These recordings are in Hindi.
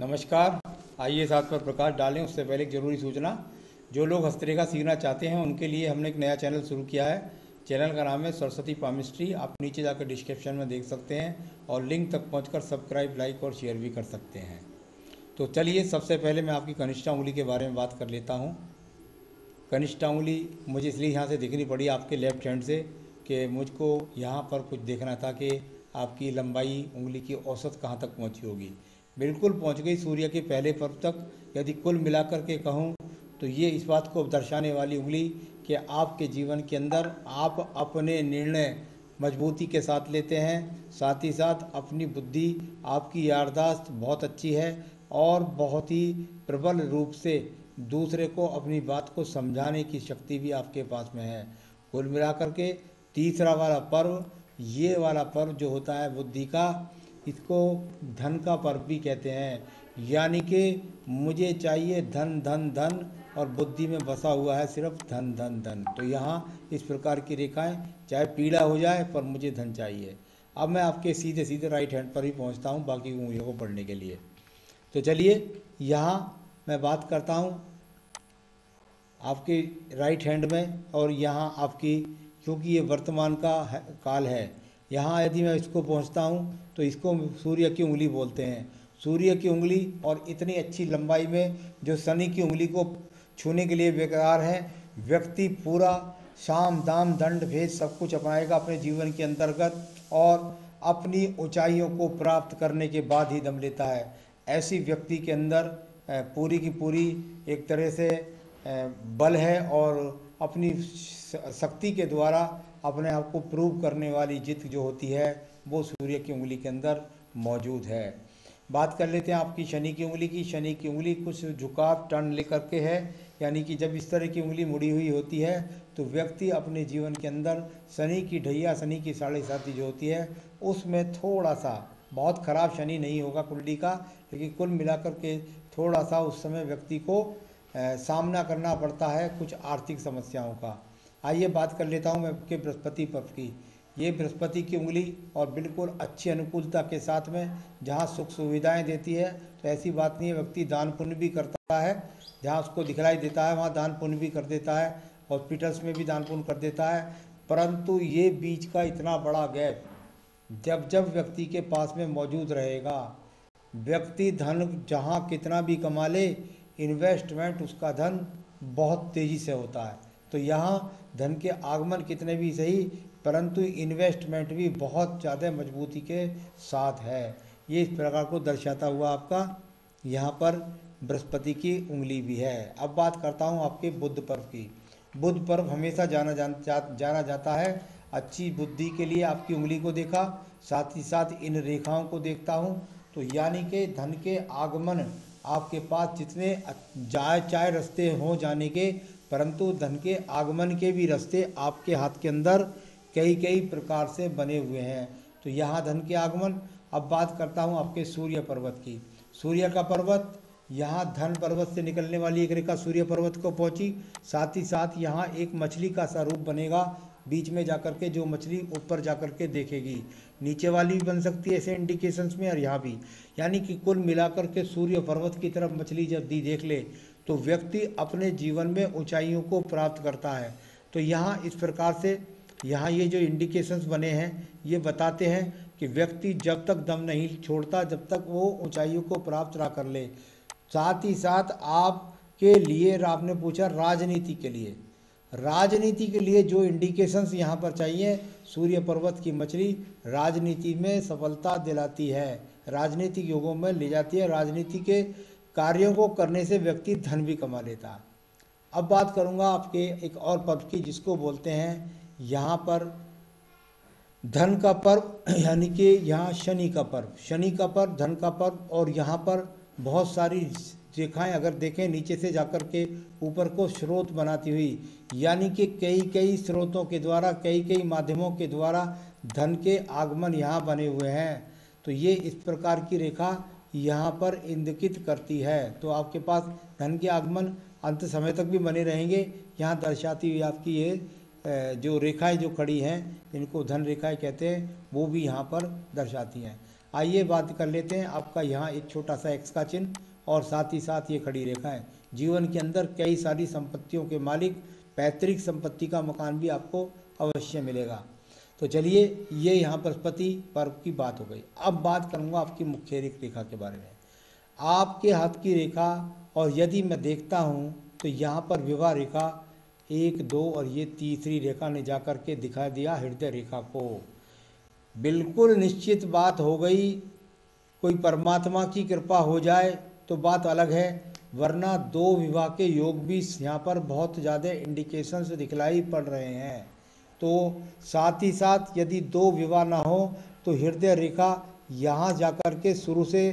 नमस्कार, आइए साथ पर प्रकाश डालें। उससे पहले एक ज़रूरी सूचना, जो लोग हस्तरेखा सीखना चाहते हैं, उनके लिए हमने एक नया चैनल शुरू किया है। चैनल का नाम है सरस्वती पामिस्ट्री। आप नीचे जाकर डिस्क्रिप्शन में देख सकते हैं और लिंक तक पहुंचकर सब्सक्राइब, लाइक और शेयर भी कर सकते हैं। तो चलिए, सबसे पहले मैं आपकी कनिष्ठा उंगली के बारे में बात कर लेता हूँ। कनिष्ठा उंगली, मुझे इसलिए यहाँ से दिखनी पड़ी आपके लेफ़्ट हैंड से कि मुझको यहाँ पर कुछ देखना था कि आपकी लंबाई, उंगली की औसत कहाँ तक पहुँची होगी। बिल्कुल पहुँच गई सूर्य के पहले पर्व तक। यदि कुल मिलाकर के कहूँ तो ये इस बात को दर्शाने वाली उंगली कि आपके जीवन के अंदर आप अपने निर्णय मजबूती के साथ लेते हैं। साथ ही साथ अपनी बुद्धि, आपकी यारदाश्त बहुत अच्छी है और बहुत ही प्रबल रूप से दूसरे को अपनी बात को समझाने की शक्ति भी आपके पास में है। कुल मिलाकर के तीसरा वाला पर्व, ये वाला पर्व जो होता है बुद्धि का इसको धन का पर्व भी कहते हैं। यानी कि मुझे चाहिए धन धन धन और बुद्धि में बसा हुआ है सिर्फ़ धन धन धन। तो यहाँ इस प्रकार की रेखाएँ चाहे पीड़ा हो जाए पर मुझे धन चाहिए। अब मैं आपके सीधे सीधे राइट हैंड पर ही पहुँचता हूँ बाकी उंगलियों को पढ़ने के लिए। तो चलिए यहाँ मैं बात करता हूँ आपके राइट हैंड में और यहाँ आपकी क्योंकि ये वर्तमान का है, काल है यहाँ यदि मैं इसको पहुँचता हूँ तो इसको सूर्य की उंगली बोलते हैं। सूर्य की उंगली और इतनी अच्छी लंबाई में जो शनि की उंगली को छूने के लिए बेकार है, व्यक्ति पूरा शाम, दाम, दंड, भेद सब कुछ अपनाएगा अपने जीवन के अंतर्गत और अपनी ऊंचाइयों को प्राप्त करने के बाद ही दम लेता है। ऐसी व्यक्ति के अंदर पूरी की पूरी एक तरह से बल है और अपनी शक्ति के द्वारा अपने आप को प्रूव करने वाली जित जो होती है, वो सूर्य की उंगली के अंदर मौजूद है। बात कर लेते हैं आपकी शनि की उंगली की। शनि की उंगली कुछ झुकाव टर्न लेकर के है, यानी कि जब इस तरह की उंगली मुड़ी हुई होती है तो व्यक्ति अपने जीवन के अंदर शनि की ढैया, शनि की साढ़े साथी जो होती है, उसमें थोड़ा सा, बहुत ख़राब शनि नहीं होगा कुंडली का, लेकिन कुल मिलाकर के थोड़ा सा उस समय व्यक्ति को सामना करना पड़ता है कुछ आर्थिक समस्याओं का। आइए बात कर लेता हूँ मैं आपके बृहस्पति पक्ष की। ये बृहस्पति की उंगली और बिल्कुल अच्छी अनुकूलता के साथ में जहाँ सुख सुविधाएँ देती है तो ऐसी बात नहीं है, व्यक्ति दान पुण्य भी करता है, जहाँ उसको दिखलाई देता है, वहाँ दान पुण्य भी कर देता है, हॉस्पिटल्स में भी दान पुण्य कर देता है, परंतु ये बीच का इतना बड़ा गैप, जब जब व्यक्ति के पास में मौजूद रहेगा, व्यक्ति धन जहाँ कितना भी कमा ले इन्वेस्टमेंट उसका धन बहुत तेज़ी से होता है। तो यहाँ धन के आगमन कितने भी सही परंतु इन्वेस्टमेंट भी बहुत ज़्यादा मजबूती के साथ है। ये इस प्रकार को दर्शाता हुआ आपका यहाँ पर बृहस्पति की उंगली भी है। अब बात करता हूँ आपके बुद्ध पर्व की। बुद्ध पर्व हमेशा जाना जान जा, जाना जाता है। अच्छी बुद्धि के लिए आपकी उंगली को देखा साथ ही साथ इन रेखाओं को देखता हूँ। तो यानी कि धन के आगमन आपके पास जितने जाए चाहे रास्ते हों जाने के परंतु धन के आगमन के भी रास्ते आपके हाथ के अंदर कई कई प्रकार से बने हुए हैं। तो यहाँ धन के आगमन, अब बात करता हूँ आपके सूर्य पर्वत की। सूर्य का पर्वत, यहाँ धन पर्वत से निकलने वाली एक रेखा सूर्य पर्वत को पहुँची। साथ ही साथ यहाँ एक मछली का सा रूप बनेगा, बीच में जाकर के जो मछली ऊपर जाकर के देखेगी। नीचे वाली भी बन सकती है ऐसे इंडिकेशंस में और यहाँ भी। यानी कि कुल मिलाकर के सूर्य पर्वत की तरफ़ मछली जब दी देख ले तो व्यक्ति अपने जीवन में ऊंचाइयों को प्राप्त करता है। तो यहाँ इस प्रकार से यहाँ ये जो इंडिकेशंस बने हैं, ये बताते हैं कि व्यक्ति जब तक दम नहीं छोड़ता, जब तक वो ऊंचाइयों को प्राप्त ना कर ले। साथ ही साथ आपके लिए, आपने पूछा राजनीति के लिए। राजनीति के लिए जो इंडिकेशंस यहाँ पर चाहिए, सूर्य पर्वत की मछली राजनीति में सफलता दिलाती है। राजनीतिक योगों में ले जाती है। राजनीति के कार्यों को करने से व्यक्ति धन भी कमा लेता। अब बात करूँगा आपके एक और पर्व की जिसको बोलते हैं यहाँ पर धन का पर्व, यानी कि यहाँ शनि का पर्व। शनि का पर्व, धन का पर्व और यहाँ पर बहुत सारी रेखाएँ अगर देखें, नीचे से जाकर के ऊपर को स्रोत बनाती हुई, यानी कि कई कई स्रोतों के द्वारा कई कई माध्यमों के द्वारा धन के आगमन यहाँ बने हुए हैं। तो ये इस प्रकार की रेखा यहाँ पर इंदिकित करती है। तो आपके पास धन के आगमन अंत समय तक भी बने रहेंगे। यहाँ दर्शाती हुई आपकी ये जो रेखाएँ जो खड़ी हैं इनको धन रेखाएँ कहते हैं, वो भी यहाँ पर दर्शाती हैं। आइए बात कर लेते हैं आपका यहाँ एक छोटा सा एक्स का चिन्ह और साथ ही साथ ये खड़ी रेखाएँ। जीवन के अंदर कई सारी संपत्तियों के मालिक, पैतृक संपत्ति का मकान भी आपको अवश्य मिलेगा। तो चलिए, ये यहाँ बृहस्पति पर्व की बात हो गई। अब बात करूँगा आपकी मुख्य रेख रेखा के बारे में। आपके हाथ की रेखा, और यदि मैं देखता हूँ तो यहाँ पर विवाह रेखा, एक, दो, और ये तीसरी रेखा ने जाकर के दिखा दिया हृदय रेखा को। बिल्कुल निश्चित बात हो गई, कोई परमात्मा की कृपा हो जाए तो बात अलग है, वरना दो विवाह के योग भी यहाँ पर बहुत ज़्यादा इंडिकेशंस दिखलाई पड़ रहे हैं। तो साथ ही साथ यदि दो विवाह ना हो तो हृदय रेखा यहाँ जाकर के शुरू से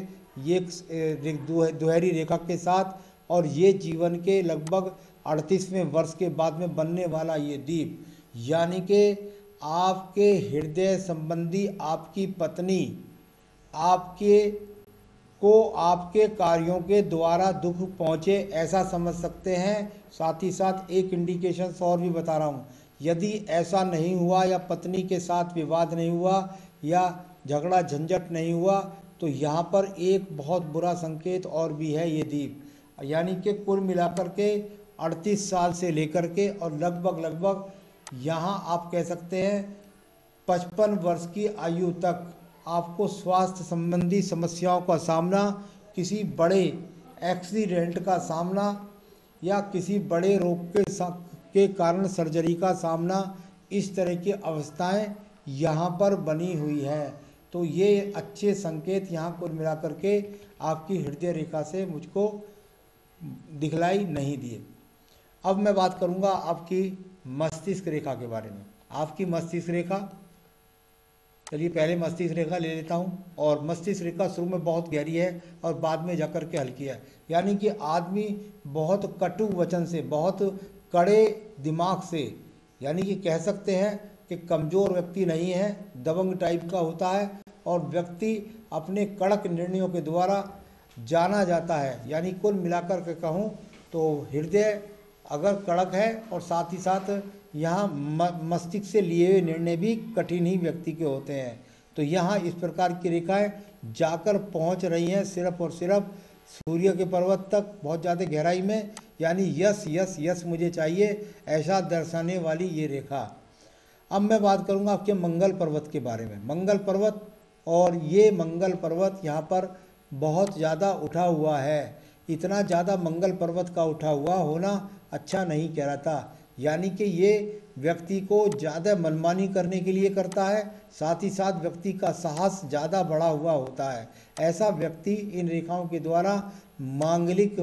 ये दोहरी रेखा के साथ और ये जीवन के लगभग अड़तीसवें वर्ष के बाद में बनने वाला ये द्वीप यानी कि आपके हृदय संबंधी आपकी पत्नी आपके, को आपके कार्यों के द्वारा दुख पहुँचे ऐसा समझ सकते हैं। साथ ही साथ एक इंडिकेशन और भी बता रहा हूँ। यदि ऐसा नहीं हुआ या पत्नी के साथ विवाद नहीं हुआ या झगड़ा झंझट नहीं हुआ तो यहाँ पर एक बहुत बुरा संकेत और भी है ये दीप। यानी कि कुल मिलाकर के 38 साल से लेकर के और लगभग लगभग यहाँ आप कह सकते हैं 55 वर्ष की आयु तक आपको स्वास्थ्य संबंधी समस्याओं का सामना, किसी बड़े एक्सीडेंट का सामना या किसी बड़े रोग के के कारण सर्जरी का सामना इस तरह की अवस्थाएँ यहाँ पर बनी हुई है। तो ये अच्छे संकेत यहाँ कुल मिला के आपकी हृदय रेखा से मुझको दिखलाई नहीं दिए। अब मैं बात करूँगा आपकी मस्तिष्क रेखा के बारे में। आपकी मस्तिष्क रेखा, चलिए पहले मस्तिष्क रेखा ले लेता हूँ। और मस्तिष्क रेखा शुरू में बहुत गहरी है और बाद में जाकर के हल्की है। यानी कि आदमी बहुत कटु वचन से, बहुत कड़े दिमाग से, यानी कि कह सकते हैं कि कमज़ोर व्यक्ति नहीं है, दबंग टाइप का होता है और व्यक्ति अपने कड़क निर्णयों के द्वारा जाना जाता है। यानी कुल मिलाकर के कहूँ तो हृदय अगर कड़क है और साथ ही साथ यहाँ मस्तिष्क से लिए हुए निर्णय भी कठिन ही व्यक्ति के होते हैं। तो यहाँ इस प्रकार की रेखाएँ जाकर पहुँच रही हैं सिर्फ़ और सिर्फ़ सूर्य के पर्वत तक, बहुत ज़्यादा गहराई में यानी यस यस यस मुझे चाहिए, ऐसा दर्शाने वाली ये रेखा। अब मैं बात करूँगा आपके मंगल पर्वत के बारे में। मंगल पर्वत और ये मंगल पर्वत यहाँ पर बहुत ज़्यादा उठा हुआ है। इतना ज़्यादा मंगल पर्वत का उठा हुआ होना अच्छा नहीं कह रहा था। यानी कि ये व्यक्ति को ज़्यादा मनमानी करने के लिए करता है, साथ ही साथ व्यक्ति का साहस ज़्यादा बढ़ा हुआ होता है। ऐसा व्यक्ति इन रेखाओं के द्वारा मांगलिक,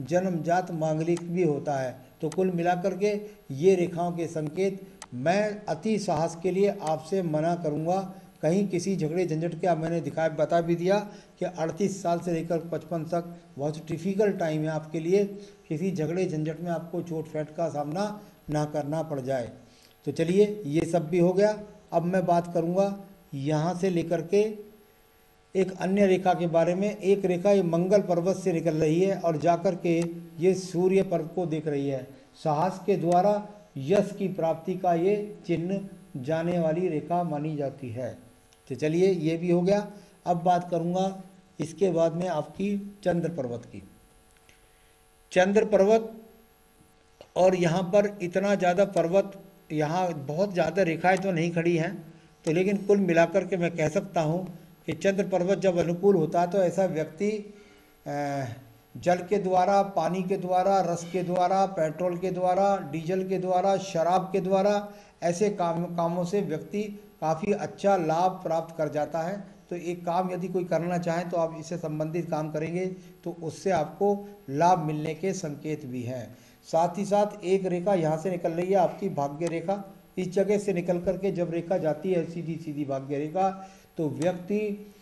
जन्मजात मांगलिक भी होता है। तो कुल मिलाकर के ये रेखाओं के संकेत मैं अति साहस के लिए आपसे मना करूँगा। कहीं किसी झगड़े झंझट के मैंने दिखाया बता भी दिया कि 38 साल से लेकर 55 तक बहुत डिफ़िकल्ट टाइम है आपके लिए। किसी झगड़े झंझट में आपको चोट फैट का सामना ना करना पड़ जाए। तो चलिए, ये सब भी हो गया। अब मैं बात करूँगा यहाँ से लेकर के एक अन्य रेखा के बारे में, एक रेखा ये मंगल पर्वत से निकल रही है और जाकर के ये सूर्य पर्व को देख रही है। साहस के द्वारा यश की प्राप्ति का ये चिन्ह जाने वाली रेखा मानी जाती है। तो चलिए, ये भी हो गया। अब बात करूँगा इसके बाद में आपकी चंद्र पर्वत की। चंद्र पर्वत और यहाँ पर इतना ज़्यादा पर्वत, यहाँ बहुत ज़्यादा रेखाएँ तो नहीं खड़ी हैं तो लेकिन कुल मिलाकर के मैं कह सकता हूँ कि चंद्र पर्वत जब अनुकूल होता है तो ऐसा व्यक्ति जल के द्वारा, पानी के द्वारा, रस के द्वारा, पेट्रोल के द्वारा, डीजल के द्वारा, शराब के द्वारा, ऐसे काम, कामों से व्यक्ति काफ़ी अच्छा लाभ प्राप्त कर जाता है। तो एक काम यदि कोई करना चाहे तो आप इससे संबंधित काम करेंगे तो उससे आपको लाभ मिलने के संकेत भी हैं। साथ ही साथ एक रेखा यहाँ से निकल रही है, आपकी भाग्य रेखा। इस जगह से निकल करके जब रेखा जाती है सीधी सीधी भाग्य रेखा तो व्यक्ति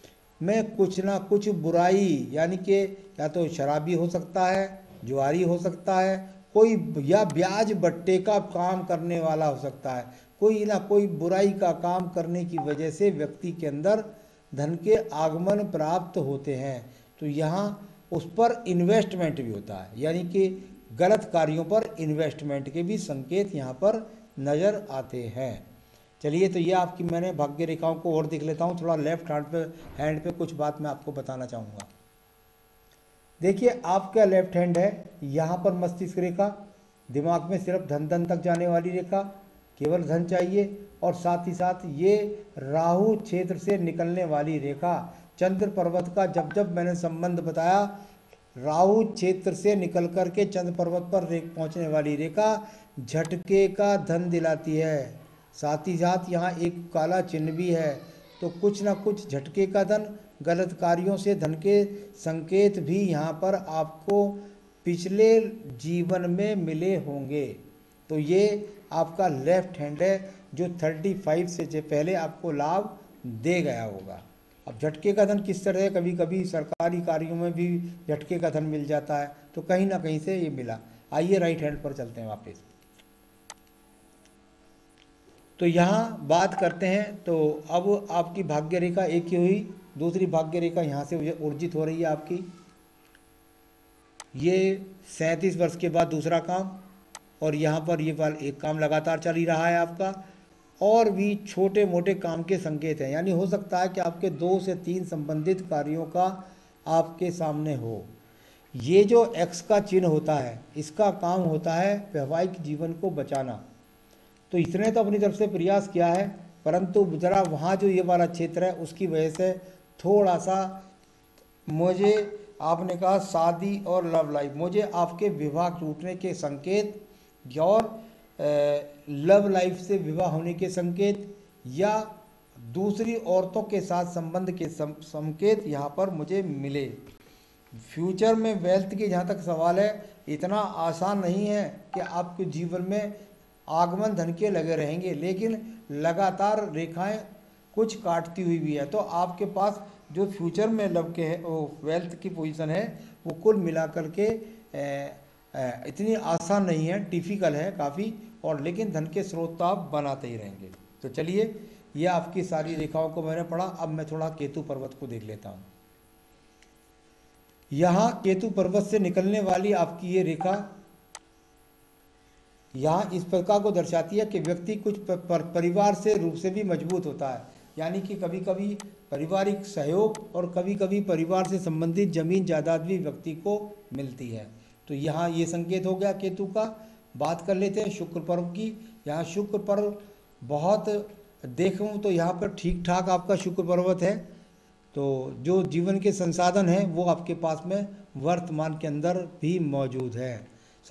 में कुछ ना कुछ बुराई, यानी कि या तो शराबी हो सकता है, जुआरी हो सकता है, कोई या ब्याज बट्टे का काम करने वाला हो सकता है। कोई ना कोई बुराई का काम करने की वजह से व्यक्ति के अंदर धन के आगमन प्राप्त होते हैं। तो यहाँ उस पर इन्वेस्टमेंट भी होता है, यानी कि गलत कार्यों पर इन्वेस्टमेंट के भी संकेत यहाँ पर नज़र आते हैं। चलिए तो ये आपकी मैंने भाग्य रेखाओं को और देख लेता हूँ। थोड़ा लेफ़्ट हैंड पे हैंड पे कुछ बात मैं आपको बताना चाहूँगा। देखिए, आपका लेफ़्ट हैंड है, यहाँ पर मस्तिष्क रेखा, दिमाग में सिर्फ़ धन धन तक जाने वाली रेखा, केवल धन चाहिए, और साथ ही साथ ये राहु क्षेत्र से निकलने वाली रेखा, चंद्र पर्वत का, जब जब मैंने संबंध बताया, राहु क्षेत्र से निकल कर के चंद्र पर्वत पर रेख पहुँचने वाली रेखा, झटके का धन दिलाती है। साथ ही साथ यहाँ एक काला चिन्ह भी है। तो कुछ ना कुछ झटके का धन, गलत कार्यों से धन के संकेत भी यहाँ पर आपको पिछले जीवन में मिले होंगे। तो ये आपका लेफ़्ट हैंड है, जो थर्टी फाइव से पहले आपको लाभ दे गया होगा। अब झटके का धन किस तरह है? कभी कभी सरकारी कार्यों में भी झटके का धन मिल जाता है। तो कहीं ना कहीं से ये मिला। आइए राइट हैंड पर चलते हैं वापस। तो यहाँ बात करते हैं तो अब आपकी भाग्य रेखा एक ही हुई, दूसरी भाग्य रेखा यहाँ से ऊर्जित हो रही है आपकी। ये सैंतीस वर्ष के बाद दूसरा काम, और यहाँ पर ये वाल एक काम लगातार चल ही रहा है आपका, और भी छोटे मोटे काम के संकेत हैं। यानी हो सकता है कि आपके दो से तीन संबंधित कार्यों का आपके सामने हो। ये जो एक्स का चिन्ह होता है, इसका काम होता है वैवाहिक जीवन को बचाना। तो इसने तो अपनी तरफ़ से प्रयास किया है, परंतु ज़रा वहाँ जो ये वाला क्षेत्र है, उसकी वजह से थोड़ा सा मुझे, आपने कहा शादी और लव लाइफ मुझे आपके विवाह टूटने के संकेत और लव लाइफ से विवाह होने के संकेत या दूसरी औरतों के साथ संबंध के संकेत यहाँ पर मुझे मिले। फ्यूचर में वेल्थ के जहाँ तक सवाल है, इतना आसान नहीं है कि आपके जीवन में आगमन धन के लगे रहेंगे, लेकिन लगातार रेखाएँ कुछ काटती हुई भी है। तो आपके पास जो फ्यूचर में लव के है, वो वेल्थ की पोजीशन है, वो कुल मिला करके इतनी आसान नहीं है डिफ़िकल्ट है काफ़ी, और लेकिन धन के स्रोत तो आप बनाते ही रहेंगे। तो चलिए, ये आपकी सारी रेखाओं को मैंने पढ़ा, अब मैं थोड़ा केतु पर्वत को देख लेता हूँ। यहाँ केतु पर्वत से निकलने वाली आपकी ये रेखा यहाँ इस प्रकार को दर्शाती है कि व्यक्ति कुछ पर, परिवार से रूप से भी मज़बूत होता है। यानी कि कभी कभी पारिवारिक सहयोग और कभी कभी परिवार से संबंधित ज़मीन जायदाद भी व्यक्ति को मिलती है। तो यहाँ ये संकेत हो गया केतु का। बात कर लेते हैं शुक्र पर्व की। यहाँ शुक्र पर्व बहुत देखूँ तो यहाँ पर ठीक ठाक आपका शुक्र पर्वत है। तो जो जीवन के संसाधन हैं वो आपके पास में वर्तमान के अंदर भी मौजूद है।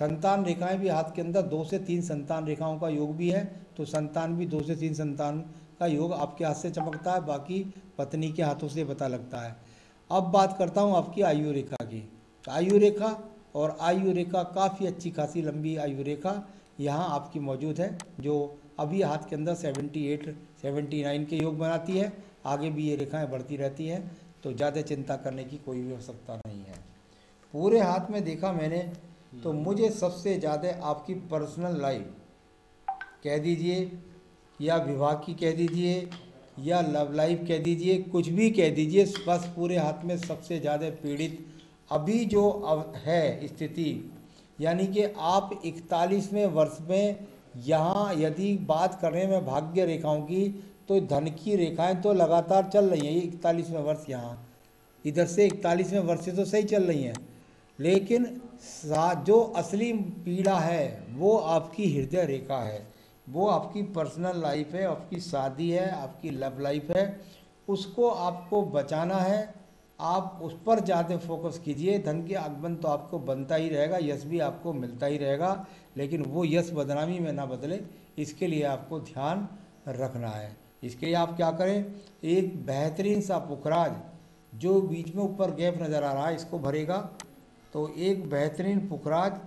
संतान रेखाएँ भी हाथ के अंदर दो से तीन संतान रेखाओं का योग भी है तो संतान भी दो से तीन संतान का योग आपके हाथ से चमकता है बाकी पत्नी के हाथों से पता लगता है। अब बात करता हूँ आपकी आयु रेखा की। आयु रेखा और आयु रेखा काफ़ी अच्छी खासी लंबी आयु रेखा यहाँ आपकी मौजूद है जो अभी हाथ के अंदर 78, 79 के योग बनाती है आगे भी ये रेखाएँ बढ़ती रहती हैं तो ज़्यादा चिंता करने की कोई भी आवश्यकता नहीं है। पूरे हाथ में देखा मैंने तो मुझे सबसे ज़्यादा आपकी पर्सनल लाइफ कह दीजिए, या विवाह की कह दीजिए, या लव लाइफ कह दीजिए, कुछ भी कह दीजिए, बस पूरे हाथ में सबसे ज़्यादा पीड़ित अभी जो अब है स्थिति, यानी कि आप इकतालीसवें वर्ष में यहाँ यदि बात करें मैं भाग्य रेखाओं की तो धन की रेखाएँ तो लगातार चल रही हैं, ये इकतालीसवें वर्ष यहाँ। इधर से इकतालीसवें वर्ष से तो सही चल रही हैं। लेकिन जो असली पीड़ा है, वो आपकी हृदय रेखा है। वो आपकी पर्सनल लाइफ है, आपकी शादी है, आपकी लव लाइफ है। उसको आपको बचाना है। आप उस पर ज़्यादा फोकस कीजिए। धन के आगमन तो आपको बनता ही रहेगा, यश भी आपको मिलता ही रहेगा, लेकिन वो यश बदनामी में ना बदले। इसके लिए आपको ध्यान रखना है। इसके लिए आप क्या करें? एक बेहतरीन सा पुखराज, जो बीच में ऊपर गैप नज़र आ रहा है, इसको भरेगा। तो एक बेहतरीन पुखराज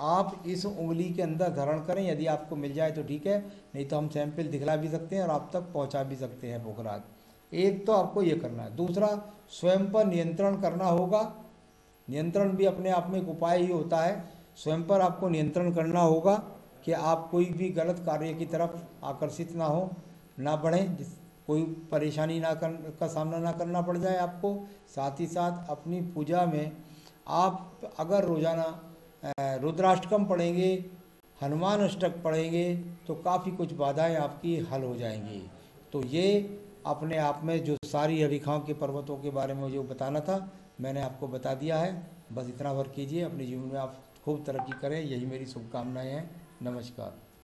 आप इस उंगली के अंदर धारण करें। यदि आपको मिल जाए तो ठीक है, नहीं तो हम सैंपल दिखला भी सकते हैं और आप तक पहुँचा भी सकते हैं पुखराज एक तो आपको ये करना है। दूसरा, स्वयं पर नियंत्रण करना होगा। नियंत्रण भी अपने आप में एक उपाय ही होता है। स्वयं पर आपको नियंत्रण करना होगा कि आप कोई भी गलत कार्य की तरफ़ आकर्षित ना हो, ना बढ़ें कोई परेशानी ना कर, का सामना ना करना पड़ जाए आपको। साथ ही साथ अपनी पूजा में आप अगर रोज़ाना रुद्राष्टकम पढ़ेंगे, हनुमान अष्टक पढ़ेंगे तो काफ़ी कुछ बाधाएँ आपकी हल हो जाएँगी। तो ये अपने आप में जो सारी अभिखाओं के पर्वतों के बारे में जो बताना था, मैंने आपको बता दिया है। बस इतना भर कीजिए, अपने जीवन में आप खूब तरक्की करें। यही मेरी शुभकामनाएँ हैं। नमस्कार।